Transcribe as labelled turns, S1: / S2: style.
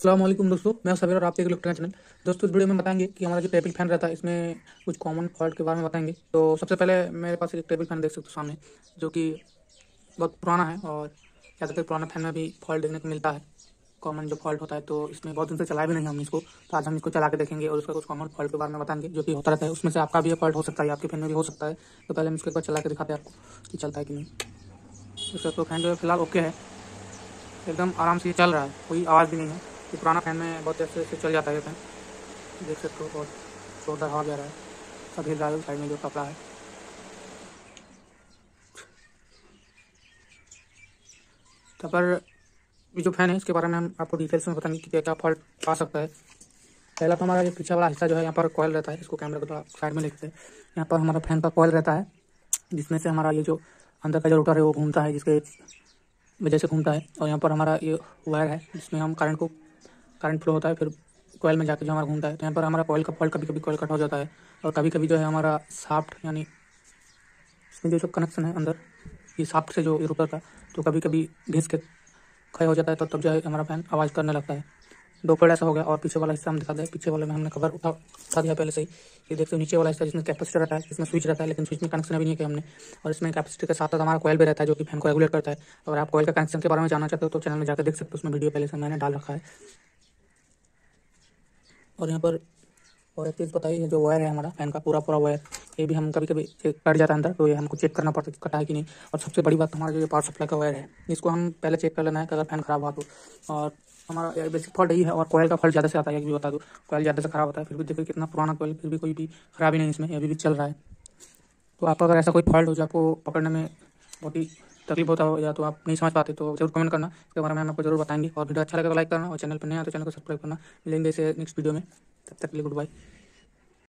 S1: असलम दोस्तों, मैं सवेर और आप देख इलेक्ट्रॉनिक चैनल दोस्तों, इस वीडियो में बताएँगे कि हमारा जो टेबल फ़ैन रहता है, इसमें कुछ कॉमन फॉल्ट के बारे में बताएँगे। तो सबसे पहले मेरे पास एक टेबल फ़ैन देख सकते हो सामने, जो कि बहुत पुराना है और ज़्यादातर पुराना फ़ैन में भी फॉल्ट देखने को मिलता है। कॉमन जो फॉल्ट होता है तो इसमें बहुत दिन से चलाया भी नहीं हम इसको। तो आज हम इसको चला के देखेंगे और उसका कुछ कॉमन फॉल्ट के बारे में बताएँगे, जो कि होता रहता है। उसमें से आपका भी फॉल्ट हो सकता है, आपके फ़ैन में भी हो सकता है। तो पहले हम इसको एक बार चला के दिखाते हैं आपको कि चलता है कि नहीं। इसका तो फ़ैन जो है फ़िलहाल ओके है। एकदम आराम से चल रहा है, कोई आवाज़ भी नहीं है। ये पुराना फ़ैन में बहुत अच्छे से चल जाता है फ़ैन देख सकते हो और जोरदार हवा जा रहा है। सब हिल रहा है साइड में जो कपड़ा है। तो पर ये जो फ़ैन है, इसके बारे में हम आपको डिटेल्स में बताएँगे कि क्या क्या फॉल्ट आ सकता है। पहला तो हमारा ये पीछे वाला हिस्सा जो है, यहाँ पर कॉयल रहता है, इसको कैमरा को थोड़ा साइड में लेते हैं। यहाँ पर हमारा फ़ैन का कॉयल रहता है, जिसमें से हमारा ये जो अंदर का जो रोटर है, वो घूमता है, जिसके वजह से घूमता है। और यहाँ पर हमारा ये वायर है, जिसमें हम करंट को करंट फ्लो होता है, फिर कोयल में जाकर जो हमारा घूमता है तो यहाँ पर हमारा कोयल का फॉल्ट कभी कभी कोयल कट हो जाता है और कभी कभी जो है हमारा साफ्ट यानी इसमें जो जो कनेक्शन है अंदर, ये साफ्ट से जो रोटर का तो कभी कभी घिस के खड़े हो जाता है तो तब जो है हमारा फ़ैन आवाज़ करने लगता है। दो पेड़ ऐसा हो गया और पीछे वाला हिस्सा हम दिखा दें, पीछे वाले में हमने कवर उठा उठा दिया पहले से ही। ये देखते हो, नीचे वाला हिस्सा जिसमें कैपेसिटर रहता है, इसमें स्विच रहता है, लेकिन स्विच में कनेक्शन अभी नहीं किया हमने। और इसमें कैपेसिटी के साथ साथ हमारा कोयल भी रहता है, जो कि फ़ैन को रेगुलेट करता है। अगर आप कोयल का कनेक्शन के बारे में जानना चाहते हो तो चैनल में जाकर देख सकते हो, उसमें वीडियो पहले से मैंने डाल रखा है। और यहाँ पर और एक चीज़ बताइए, जो वायर है हमारा फ़ैन का पूरा पूरा वायर ये भी हम कभी कभी कट जाता है अंदर तो ये हमको चेक करना पड़ता है कटा है कि नहीं। और सबसे बड़ी बात हमारा जो पावर सप्लाई का वायर है, इसको हम पहले चेक कर लेना है कि अगर फ़ैन खराब हुआ तो। और हमारा बेसिक फॉल्ट यही है, और कोयल का फॉल्ट ज़्यादा से आता है भी बता दो कोयल ज़्यादा से खराब होता है, फिर भी देखो कितना पुराना कोयल फिर भी कोई भी खराबी नहीं इसमें अभी भी चल रहा है। तो आपका अगर ऐसा कोई फॉल्ट हो जो आपको पकड़ने में बहुत ही तकलीफ़ होता हो या तो आप नहीं समझ पाते तो ज़रूर कमेंट करना। इसके बारे में हम आपको ज़रूर बताएँगे। और वीडियो अच्छा लगे तो लाइक करना और चैनल पर नहीं आया तो चैनल को सब्सक्राइब करना। मिलेंगे इसे नेक्स्ट वीडियो में। तब तक के लिए गुड बाय